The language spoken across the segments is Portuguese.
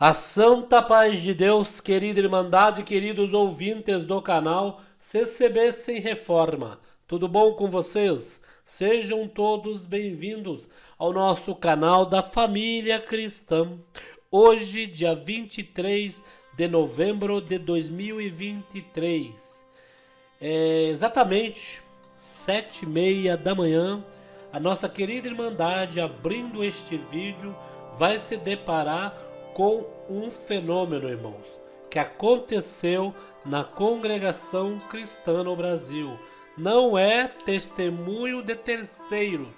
A santa paz de Deus, querida Irmandade, queridos ouvintes do canal CCB Sem Reforma. Tudo bom com vocês? Sejam todos bem-vindos ao nosso canal da Família Cristã. Hoje, dia 23 de novembro de 2023. É exatamente sete e meia da manhã, a nossa querida Irmandade, abrindo este vídeo, vai se deparar com um fenômeno, irmãos, que aconteceu na congregação cristã no Brasil. Não é testemunho de terceiros,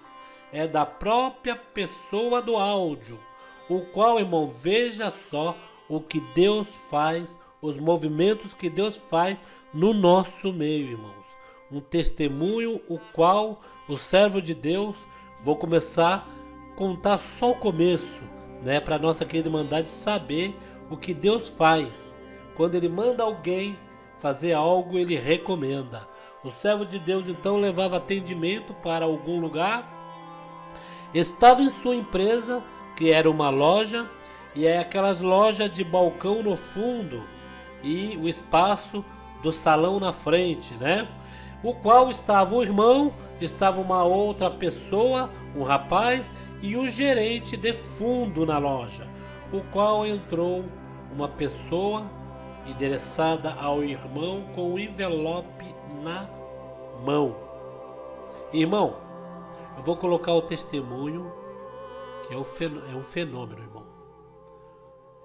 é da própria pessoa do áudio, o qual, irmão, veja só o que Deus faz, os movimentos que Deus faz no nosso meio, irmãos. Um testemunho o qual o servo de Deus, vou começar a contar só o começo, né, para nossa querida irmandade saber o que Deus faz. Quando ele manda alguém fazer algo, ele recomenda. O servo de Deus então levava atendimento para algum lugar, estava em sua empresa, que era uma loja, e é aquelas lojas de balcão no fundo e o espaço do salão na frente, né? O qual estava o irmão, estava uma outra pessoa, um rapaz e o gerente de fundo na loja, o qual entrou uma pessoa endereçada ao irmão com um envelope na mão. Irmão, eu vou colocar o testemunho, que é, é um fenômeno, irmão.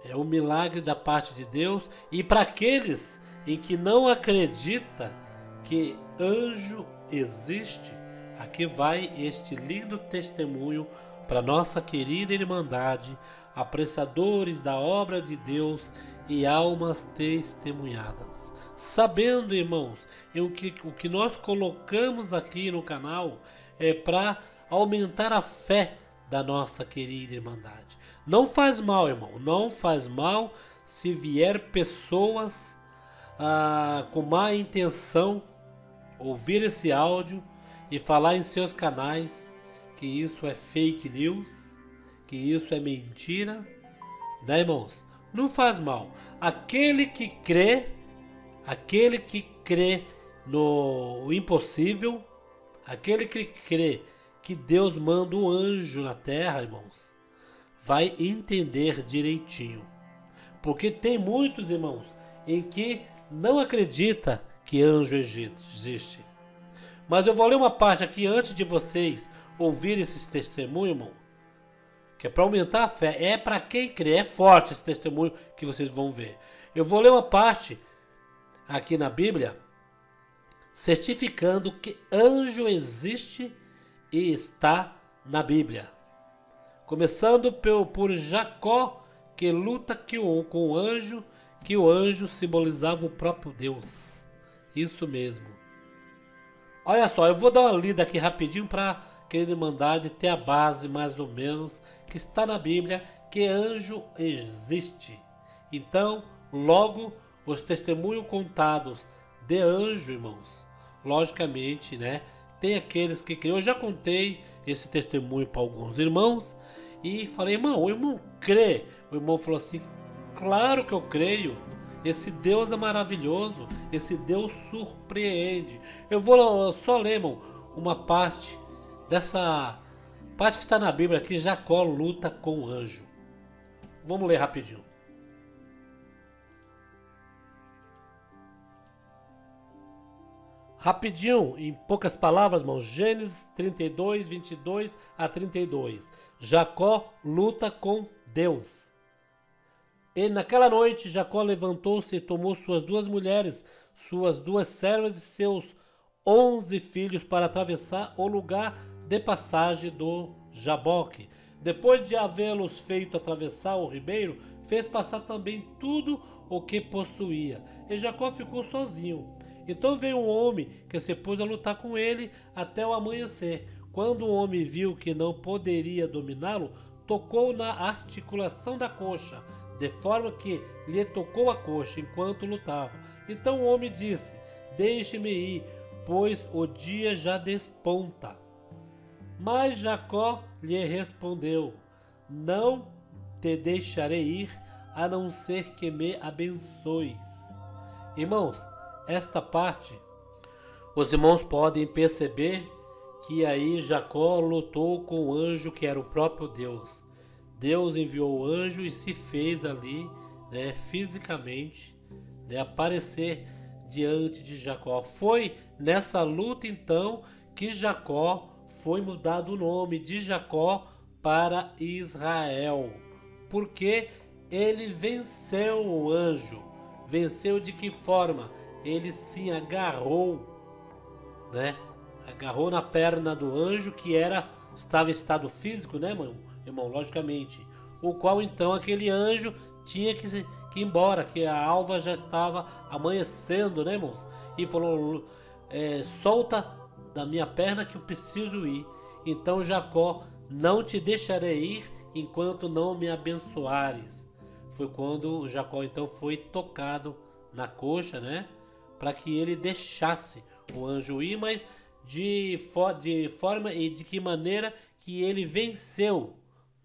É um milagre da parte de Deus e para aqueles em que não acredita que anjo existe, aqui vai este lindo testemunho para nossa querida Irmandade, apreciadores da obra de Deus e almas testemunhadas. Sabendo, irmãos, o que, o que nós colocamos aqui no canal é para aumentar a fé da nossa querida Irmandade. Não faz mal, irmão, não faz mal se vier pessoas ah, com má intenção ouvir esse áudio e falar em seus canais que isso é fake news, que isso é mentira, né, irmãos? Não faz mal. Aquele que crê, aquele que crê no impossível, aquele que crê que Deus manda um anjo na terra, irmãos, vai entender direitinho. Porque tem muitos, irmãos, em que não acredita que anjo existe. Mas eu vou ler uma parte aqui antes de vocês ouvir esses testemunhos, irmão, que é para aumentar a fé, é para quem crê, é forte esse testemunho que vocês vão ver. Eu vou ler uma parte aqui na Bíblia certificando que anjo existe e está na Bíblia. Começando por Jacó, que luta com o anjo, que o anjo simbolizava o próprio Deus. Isso mesmo. Olha só, eu vou dar uma lida aqui rapidinho para querida Irmandade ter a base mais ou menos que está na Bíblia que anjo existe. Então, logo os testemunhos contados de anjo, irmãos, logicamente, né? Tem aqueles que criam. Eu já contei esse testemunho para alguns irmãos e falei, irmão, o irmão crê. O irmão falou assim: Claro que eu creio. Esse Deus é maravilhoso. Esse Deus surpreende. Eu vou só ler, irmão, uma parte dessa parte que está na Bíblia que Jacó luta com o anjo. Vamos ler rapidinho. Rapidinho, em poucas palavras, irmãos, Gênesis 32, 22 a 32. Jacó luta com Deus. E naquela noite Jacó levantou-se e tomou suas duas mulheres, suas duas servas e seus onze filhos para atravessar o lugar de passagem do Jaboque. Depois de havê-los feito atravessar o ribeiro, fez passar também tudo o que possuía. E Jacó ficou sozinho. Então veio um homem que se pôs a lutar com ele até o amanhecer. Quando o homem viu que não poderia dominá-lo, tocou na articulação da coxa, de forma que lhe tocou a coxa enquanto lutava. Então o homem disse: Deixe-me ir, pois o dia já desponta. Mas Jacó lhe respondeu: Não te deixarei ir a não ser que me abençoes. Irmãos, esta parte, os irmãos podem perceber que aí Jacó lutou com o anjo que era o próprio Deus. Deus enviou o anjo e se fez ali, né, fisicamente, né, aparecer diante de Jacó. Foi nessa luta então que Jacó foi mudado o nome de Jacó para Israel, porque ele venceu o anjo. Venceu de que forma? Ele se agarrou, né? Agarrou na perna do anjo que era estava em estado físico, né, irmão? Irmão, logicamente, o qual então aquele anjo tinha que, que ir embora, que a alva já estava amanhecendo, né, irmãos? E falou: é, solta da minha perna que eu preciso ir. Então Jacó, não te deixarei ir enquanto não me abençoares. Foi quando Jacó então foi tocado na coxa, né? Para que ele deixasse o anjo ir, mas de, fo de forma e de que maneira que ele venceu,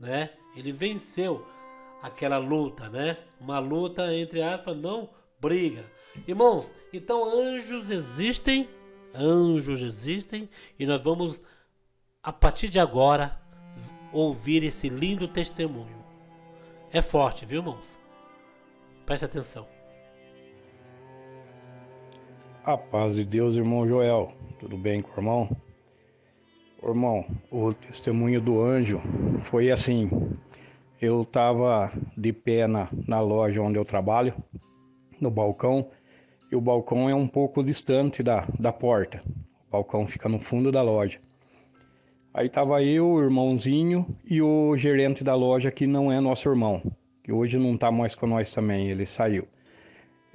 né? Ele venceu aquela luta, né? Uma luta entre aspas, não briga. Irmãos, então anjos existem, anjos existem e nós vamos a partir de agora ouvir esse lindo testemunho. É forte, viu, irmãos? Preste atenção. A paz de Deus, irmão Joel. Tudo bem com o irmão? Irmão, o testemunho do anjo foi assim: eu estava de pé na, na loja onde eu trabalho, no balcão, e o balcão é um pouco distante da, da porta. O balcão fica no fundo da loja. Aí tava eu, o irmãozinho e o gerente da loja, que não é nosso irmão, que hoje não tá mais com nós também, ele saiu.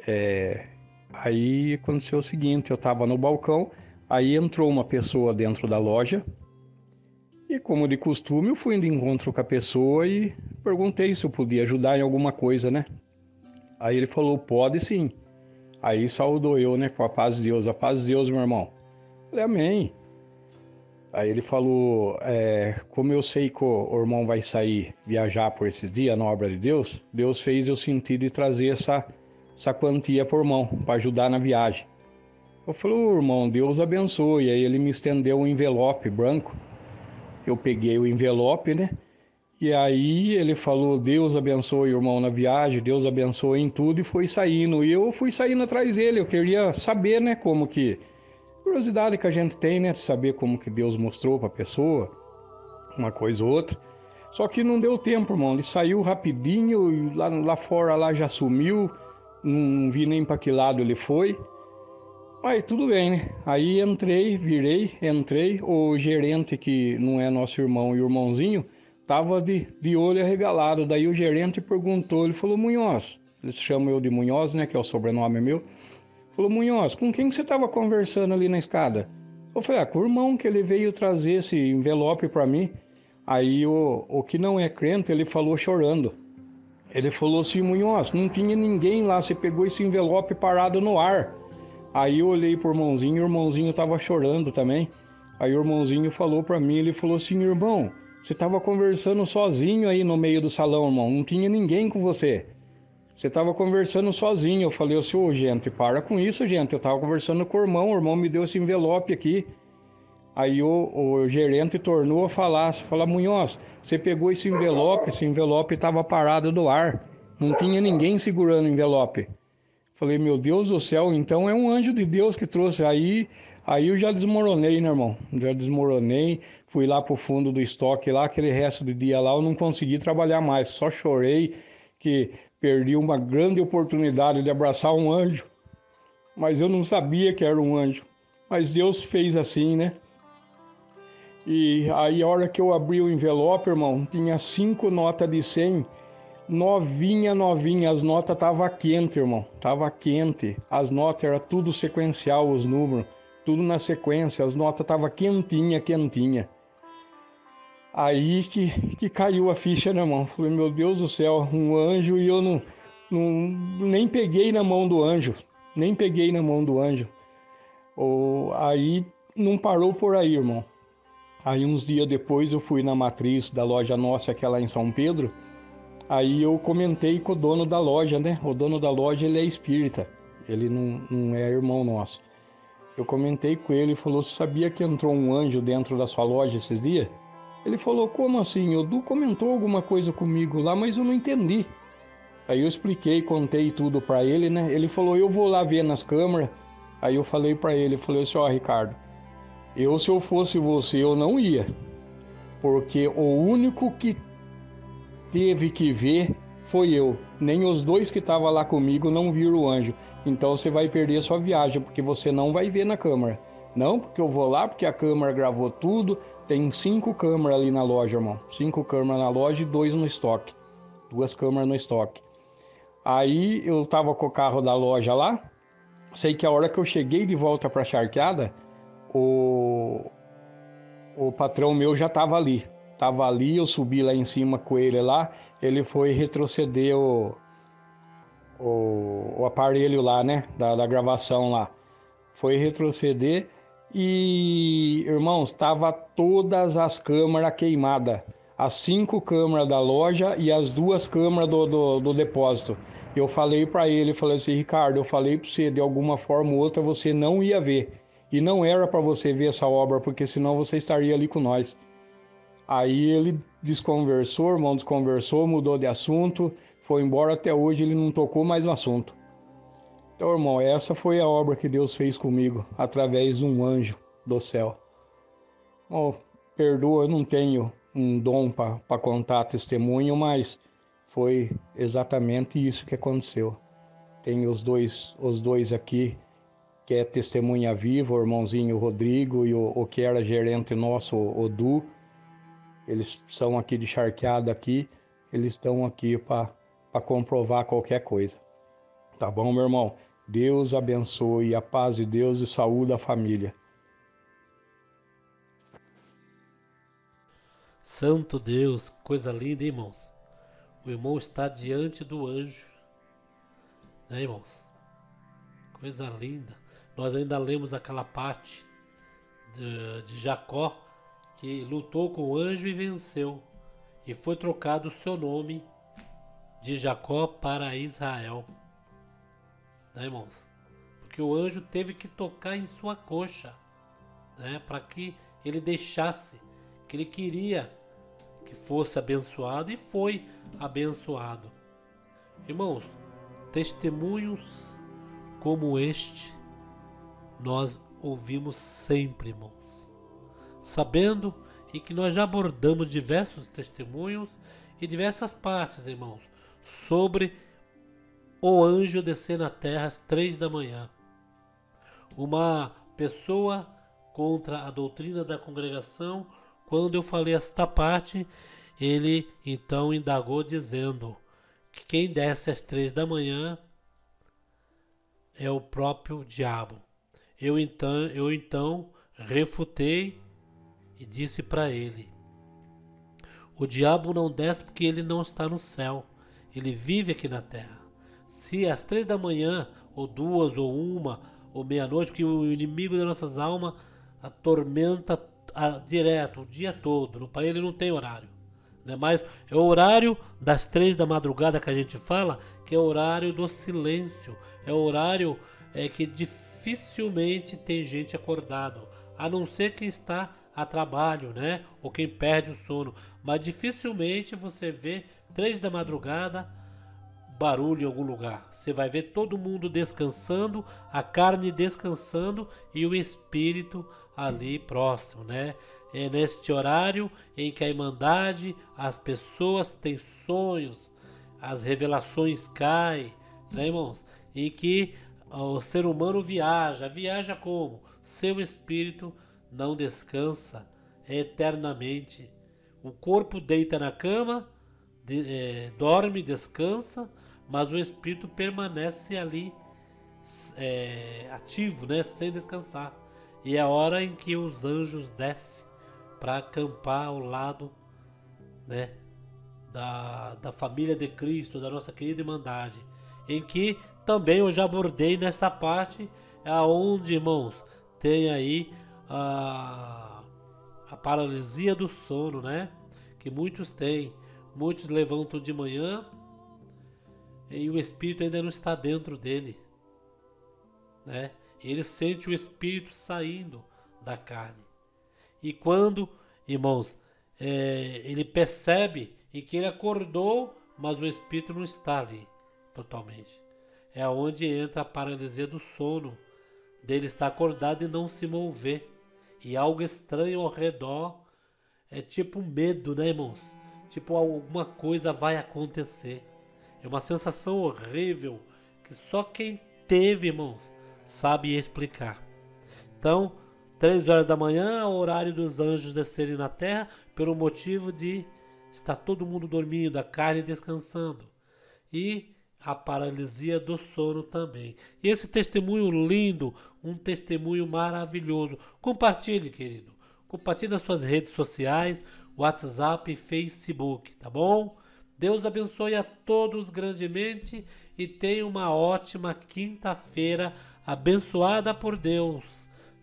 É, aí aconteceu o seguinte, eu tava no balcão, aí entrou uma pessoa dentro da loja, e como de costume, eu fui de encontro com a pessoa e perguntei se eu podia ajudar em alguma coisa, né? Aí ele falou, pode sim. Aí saudou eu, né, com a paz de Deus. A paz de Deus, meu irmão. Eu falei, amém. Aí ele falou, é, como eu sei que o irmão vai sair viajar por esses dias na obra de Deus, Deus fez eu sentir de trazer essa, essa quantia por irmão, para ajudar na viagem. Eu falei, oh, irmão, Deus abençoe. Aí ele me estendeu um envelope branco eu peguei o envelope, né? E aí ele falou: Deus abençoe o irmão na viagem, Deus abençoe em tudo, e foi saindo. E eu fui saindo atrás dele. Eu queria saber, né, como que. Curiosidade que a gente tem, né, de saber como que Deus mostrou para a pessoa, uma coisa ou outra. Só que não deu tempo, irmão. Ele saiu rapidinho, e lá, lá fora lá já sumiu, não vi nem para que lado ele foi. Aí tudo bem, né? Aí entrei, virei, entrei. O gerente, que não é nosso irmão e irmãozinho, tava de, de olho arregalado. Daí o gerente perguntou, ele falou, Munhoz, eles chamam eu de Munhoz, né? Que é o sobrenome meu. Falou, Munhoz, com quem você tava conversando ali na escada? Eu falei, ah, com o irmão que ele veio trazer esse envelope para mim. Aí o, o que não é crente, ele falou chorando. Ele falou assim, Munhoz, não tinha ninguém lá, você pegou esse envelope parado no ar. Aí eu olhei pro irmãozinho, o irmãozinho tava chorando também. Aí o irmãozinho falou para mim, ele falou assim, irmão, você tava conversando sozinho aí no meio do salão, irmão, não tinha ninguém com você. Você tava conversando sozinho. Eu falei assim, ô gente, para com isso, gente. Eu tava conversando com o irmão, o irmão me deu esse envelope aqui. Aí o, o gerente tornou a falar, fala, Munhoz, você pegou esse envelope, esse envelope estava parado do ar. Não tinha ninguém segurando o envelope. Falei, meu Deus do céu, então é um anjo de Deus que trouxe. Aí, aí eu já desmoronei, né, irmão? Já desmoronei, fui lá pro fundo do estoque lá, aquele resto de dia lá, eu não consegui trabalhar mais, só chorei que perdi uma grande oportunidade de abraçar um anjo, mas eu não sabia que era um anjo. Mas Deus fez assim, né? E aí a hora que eu abri o envelope, irmão, tinha cinco notas de 100 novinha, novinha. As notas tava quente, irmão. Tava quente. As notas era tudo sequencial, os números, tudo na sequência. As notas tava quentinha, quentinha. Aí que, que caiu a ficha, né, irmão? Falei, meu Deus do céu, um anjo e eu não, não nem peguei na mão do anjo. Nem peguei na mão do anjo. Oh, aí não parou por aí, irmão. Aí uns dias depois eu fui na matriz da loja nossa, aquela em São Pedro, Aí eu comentei com o dono da loja, né? O dono da loja ele é espírita, ele não, não é irmão nosso. Eu comentei com ele e falou: sabia que entrou um anjo dentro da sua loja esses dias? Ele falou: Como assim? O Du comentou alguma coisa comigo lá, mas eu não entendi. Aí eu expliquei, contei tudo para ele, né? Ele falou: Eu vou lá ver nas câmeras. Aí eu falei para ele: Falei assim, ó, Ricardo, eu se eu fosse você, eu não ia. Porque o único que teve que ver foi eu. Nem os dois que estavam lá comigo não viram o anjo. Então você vai perder a sua viagem, porque você não vai ver na câmera. Não, porque eu vou lá, porque a câmera gravou tudo. Tem cinco câmeras ali na loja, irmão. Cinco câmeras na loja e dois no estoque. Duas câmeras no estoque. Aí eu tava com o carro da loja lá. Sei que a hora que eu cheguei de volta pra charqueada, o, o patrão meu já tava ali. Tava ali, eu subi lá em cima com ele lá. Ele foi retroceder o, o, o aparelho lá, né? Da, da gravação lá. Foi retroceder e, irmãos, tava todas as câmeras queimadas. As cinco câmeras da loja e as duas câmeras do, do, do depósito. Eu falei para ele, falei assim, Ricardo, eu falei para você, de alguma forma ou outra você não ia ver. E não era para você ver essa obra, porque senão você estaria ali com nós. Aí ele desconversou, irmão, desconversou, mudou de assunto, foi embora até hoje ele não tocou mais no assunto. Então, irmão, essa foi a obra que Deus fez comigo através de um anjo do céu. Oh, perdoa, eu não tenho um dom para contar testemunho, mas foi exatamente isso que aconteceu. Tem os dois, os dois aqui, que é testemunha viva, o irmãozinho Rodrigo e o, o que era gerente nosso, o Du. Eles são aqui de charqueada aqui, eles estão aqui para comprovar qualquer coisa. Tá bom, meu irmão? Deus abençoe, a paz de Deus e saúde a família. Santo Deus, coisa linda, hein, irmãos. O irmão está diante do anjo. Né, irmãos? Coisa linda. Nós ainda lemos aquela parte de, de Jacó que lutou com o anjo e venceu. E foi trocado o seu nome de Jacó para Israel. Né, irmãos? Porque o anjo teve que tocar em sua coxa, né, para que ele deixasse, que ele queria que fosse abençoado e foi abençoado. Irmãos, testemunhos como este nós ouvimos sempre, irmãos. Sabendo e que nós já abordamos diversos testemunhos e diversas partes, irmãos, sobre o anjo descer na terra às três da manhã. Uma pessoa contra a doutrina da congregação quando eu falei esta parte, ele então indagou dizendo que quem desce às três da manhã é o próprio diabo. Eu então, eu então refutei e disse para ele: O diabo não desce porque ele não está no céu, ele vive aqui na terra. Se às três da manhã, ou duas, ou uma, ou meia-noite, que o inimigo das nossas almas atormenta a, direto, o dia todo. No pai ele não tem horário. Né? Mas é o horário das três da madrugada que a gente fala, que é o horário do silêncio. É o horário é, que dificilmente tem gente acordado. A não ser quem está a trabalho, né? Ou quem perde o sono. Mas dificilmente você vê três da madrugada barulho em algum lugar. Você vai ver todo mundo descansando, a carne descansando e o espírito ali próximo, né? É neste horário em que a Irmandade, as pessoas têm sonhos, as revelações caem, né, irmãos? E que o ser humano viaja, viaja como? Seu espírito não descansa eternamente. O corpo deita na cama, de, é, dorme, descansa, mas o espírito permanece ali é, ativo, né, sem descansar. E é a hora em que os anjos descem para acampar ao lado né, da, da família de Cristo, da nossa querida Irmandade. Em que também eu já abordei nesta parte, aonde, irmãos, tem aí a, a paralisia do sono, né? Que muitos têm. Muitos levantam de manhã e o espírito ainda não está dentro dele, né? Ele sente o espírito saindo da carne. E quando, irmãos, é, ele percebe em que ele acordou, mas o espírito não está ali totalmente. É onde entra a paralisia do sono, dele estar acordado e não se mover. E algo estranho ao redor, é tipo medo, né, irmãos? Tipo alguma coisa vai acontecer. É uma sensação horrível que só quem teve, irmãos, sabe explicar. Então, três horas da manhã, horário dos anjos descerem na terra, pelo motivo de estar todo mundo dormindo, a carne descansando. E a paralisia do sono também. E esse testemunho lindo, um testemunho maravilhoso. Compartilhe, querido. Compartilhe nas suas redes sociais, WhatsApp e Facebook, tá bom? Deus abençoe a todos grandemente e tenha uma ótima quinta-feira abençoada por Deus.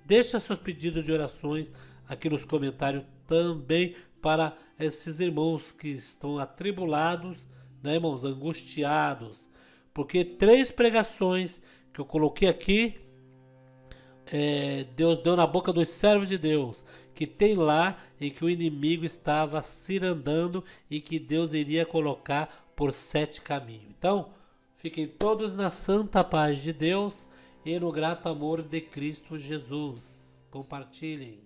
Deixa seus pedidos de orações aqui nos comentários também para esses irmãos que estão atribulados, né, irmãos, angustiados, porque três pregações que eu coloquei aqui, é, Deus deu na boca dos servos de Deus, que tem lá em que o inimigo estava cirandando e que Deus iria colocar por sete caminhos. Então, fiquem todos na santa paz de Deus e no grato amor de Cristo Jesus. Compartilhem.